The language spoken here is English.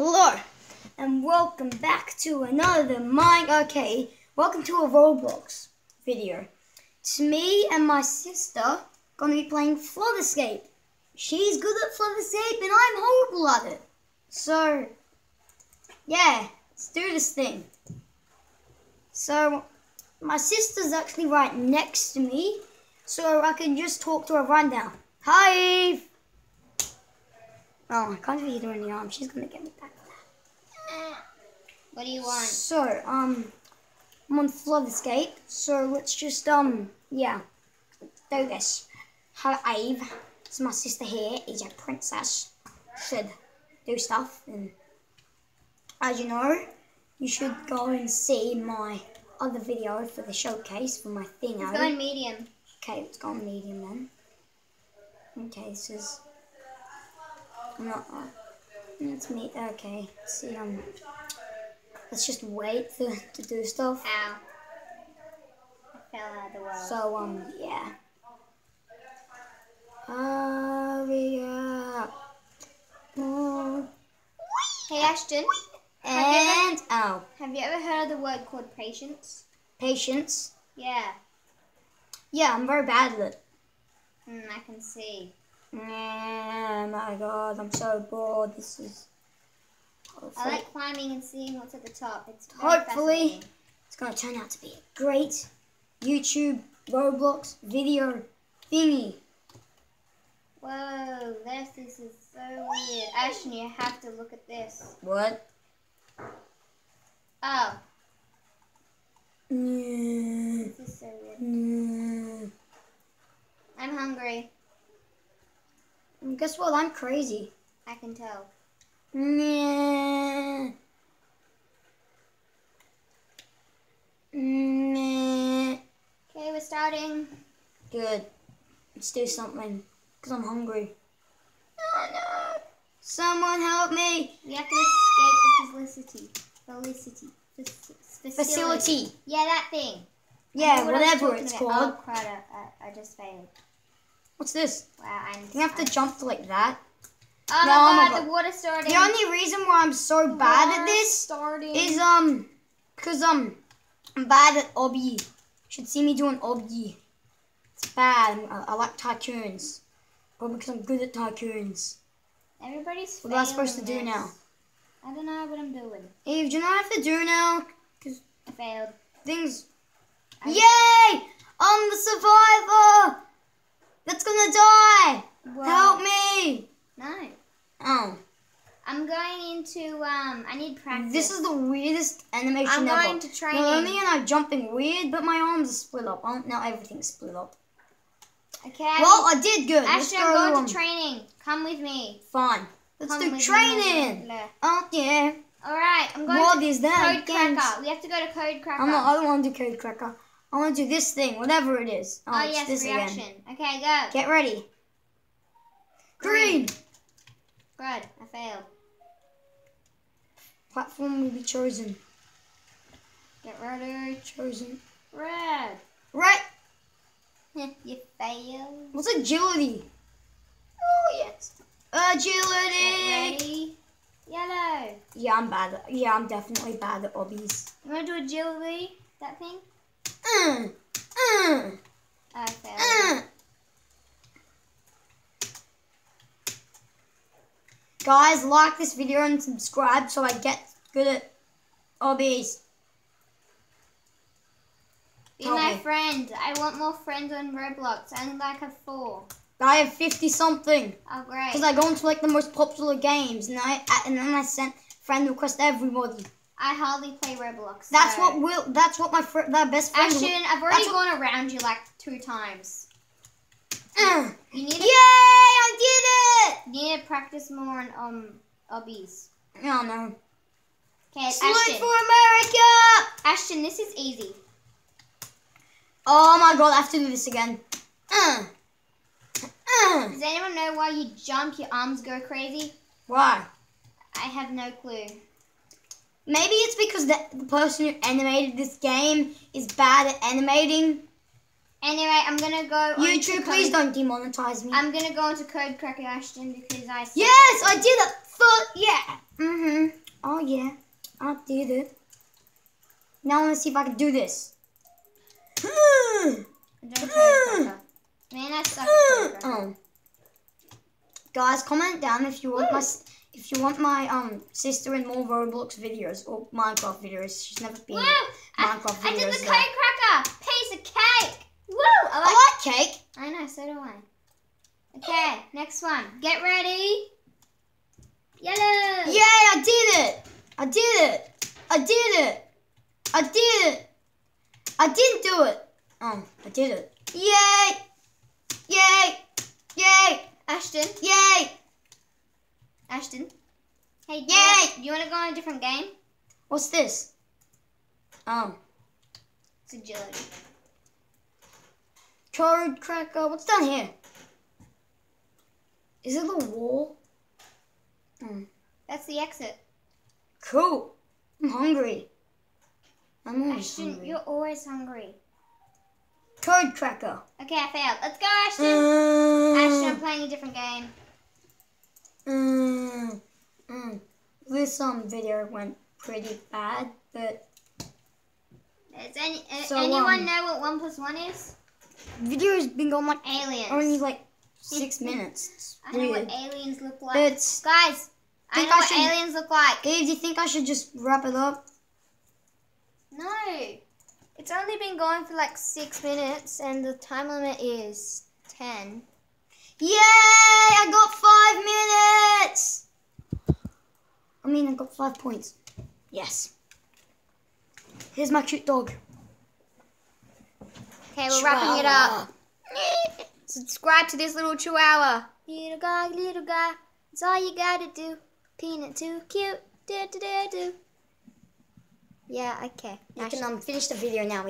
Hello, and welcome back to another Mine Okay. Welcome to a Roblox video. It's me and my sister gonna be playing Flood Escape. She's good at Flood Escape, and I'm horrible at it. So, yeah, let's do this thing. So, my sister's actually right next to me, so I can just talk to her right now. Hi. Oh, I can't really in the arms. She's gonna get me back. What do you want? So, um, I'm on Flood Escape. So let's just, um, yeah, do this. Hi, Ave. It's my sister here. Is a princess. Should do stuff, and as you know, you should go and see my other video for the showcase for my thing. Go in medium. Okay, let's go on medium then. Okay, this is not. Uh, let's meet. Okay, see um. Let's just wait to, to do stuff. Ow. I fell out of the world. So um, yeah. Hurry up. Oh. hey Ashton, And oh, have you ever heard of the word called patience? patience. Yeah. Yeah, I'm very bad at it. Hmm, I can see. Oh my god, I'm so bored. This is. I like climbing and seeing what's at the top. It's Hopefully, it's going to turn out to be a great YouTube Roblox video thingy. Whoa, this, this is so weird. Ashton, you have to look at this. What? Oh, Mm, this is so weird. mm. I'm hungry. Guess what? I'm crazy. I can tell. Nah. Nah. Okay, we're starting. Good. Let's do something. Because I'm hungry. Oh no. Someone help me. We have to escape the felicity. Felicity. Fac- Facility. Yeah, that thing. Yeah, what whatever it's called. Oh, crud, I, I, I just failed. What's this? Wow, I'm. You have to jump like that. Oh No, my god, the water's starting. The only reason why I'm so bad at this starting. is um, cause um, I'm bad at obby. You should see me doing obby. It's bad. I, I like tycoons. Probably because I'm good at tycoons. Everybody's. What am I supposed to do this. now? I don't know what I'm doing. Eve, do you know what I have to do now? I failed. Things. I- Yay! I'm the survivor. That's gonna die. Wow. Help me. No. Oh, I'm going into um. I need practice. this is the weirdest animation I'm ever. going to training. Not only am I jumping weird, but my arms are split up. Oh, now everything's split up. Okay. Well, I did good. Let's go. I'm going um, to training. Come with me. Fine. Let's Come do me. training. Oh yeah. All right. I'm going What to is that? Code Games. Cracker. We have to go to Code Cracker. I'm not. I don't want to do code cracker. I want to do this thing, whatever it is. Oh, oh yes, this reaction. again. Okay, go. Get ready. Green. Green. Good. I failed. Platform will be chosen. Get ready. Chosen. Red. Right. you failed. What's agility? Oh yes. Agility. Yellow. Yeah, I'm bad. At, yeah, I'm definitely bad at obbies. You want to do agility? That thing? Uh, Oh, I failed. uh. Guys, like this video and subscribe so I get good at obbies. Be Help my me. friend. I want more friends on Roblox. I only like have four. I have 50 something. Oh, great. Because I go into like the most popular games and I and then I sent friend request to everybody. I hardly play Roblox. That's so- what will that's what my fr- that best friend Ashton, I've already that's gone around you like two times. Uh, You need Yay! to, I did it! you need to practice more on um obbies. Oh no. Okay, Ashton. for America! Ashton, this is easy. Oh my god, I have to do this again. Uh, uh. Does anyone know why you jump, your arms go crazy? Why? I have no clue. Maybe it's because the, the person who animated this game is bad at animating. Anyway, I'm gonna go. YouTube, code, please don't demonetize me. I'm gonna go into Code Cracker Ashton because I. yes, I did it. Foot, yeah. Mm-hmm. Oh yeah, I did it. Now let's see if I can do this. I'm doing Toad Cracker. Man, I suck at oh. Guys, comment down if you want my if you want my um sister in more Roblox videos or Minecraft videos. She's never been in I, Minecraft I did videos. the though. Toad Cracker. Piece of cake. Woo! I like I like cake. I know, so do I. Okay, next one. Get ready. Yellow. Yay! I did it. I did it. I did it. I did it. I didn't do it. Oh, I did it. Yay! Yay! Yay! Ashton. Yay! Ashton. Hey, do Yay! you, you want to go on a different game? What's this? Um. It's a agility. Toad cracker. What's down here? Is it the wall? Hmm. That's the exit. Cool. I'm hungry. I'm always Ashton, hungry. you're always hungry. Toad cracker. Okay, I failed. Let's go, Ashton. Ashton, I'm Mm, playing a different game. mm, mm. This um video went pretty bad, but Does any, uh, So, anyone um, know what one plus one is? video's been going like Aliens. only like six minutes. It's I know what aliens look like. But Guys, I Think know I what should- aliens look like. Gabe, do you think I should just wrap it up? No. It's only been going for like six minutes and the time limit is ten. Yay! I got five minutes. I mean, I got five points. Yes. Here's my cute dog. Okay, we're wrapping it up. Subscribe to this little chihuahua. Little guy, little guy. It's all you gotta do. Peanut too cute. Do do do do. Yeah, okay. You can um finish the video now.